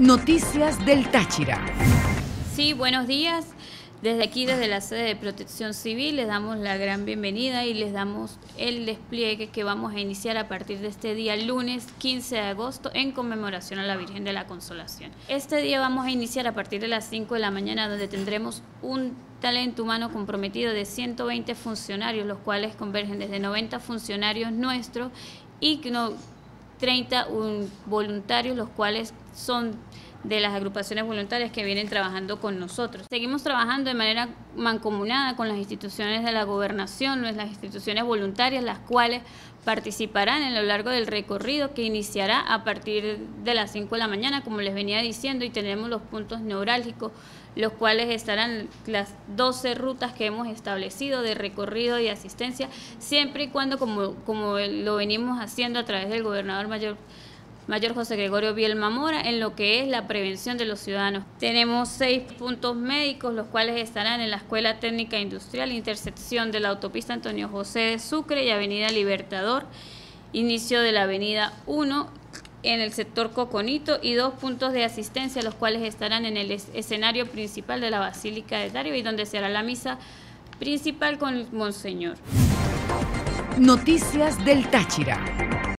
Noticias del Táchira. Sí, buenos días. Desde aquí, desde la sede de Protección Civil, les damos la gran bienvenida y les damos el despliegue que vamos a iniciar a partir de este día, lunes 15 de agosto, en conmemoración a la Virgen de la Consolación. Este día vamos a iniciar a partir de las 5 de la mañana, donde tendremos un talento humano comprometido de 120 funcionarios, los cuales convergen desde 90 funcionarios nuestros y no, 30 voluntarios, los cuales son de las agrupaciones voluntarias que vienen trabajando con nosotros. Seguimos trabajando de manera mancomunada con las instituciones de la gobernación, las instituciones voluntarias, las cuales participarán en lo largo del recorrido que iniciará a partir de las 5 de la mañana, como les venía diciendo, y tenemos los puntos neurálgicos, los cuales estarán las 12 rutas que hemos establecido de recorrido y asistencia, siempre y cuando, como, como lo venimos haciendo a través del gobernador mayor Mayor José Gregorio Bielma Mora en lo que es la prevención de los ciudadanos. Tenemos seis puntos médicos, los cuales estarán en la Escuela Técnica Industrial, intersección de la autopista Antonio José de Sucre y Avenida Libertador, inicio de la Avenida 1 en el sector Coconito y dos puntos de asistencia, los cuales estarán en el escenario principal de la Basílica de Darío y donde será la misa principal con el Monseñor. Noticias del Táchira.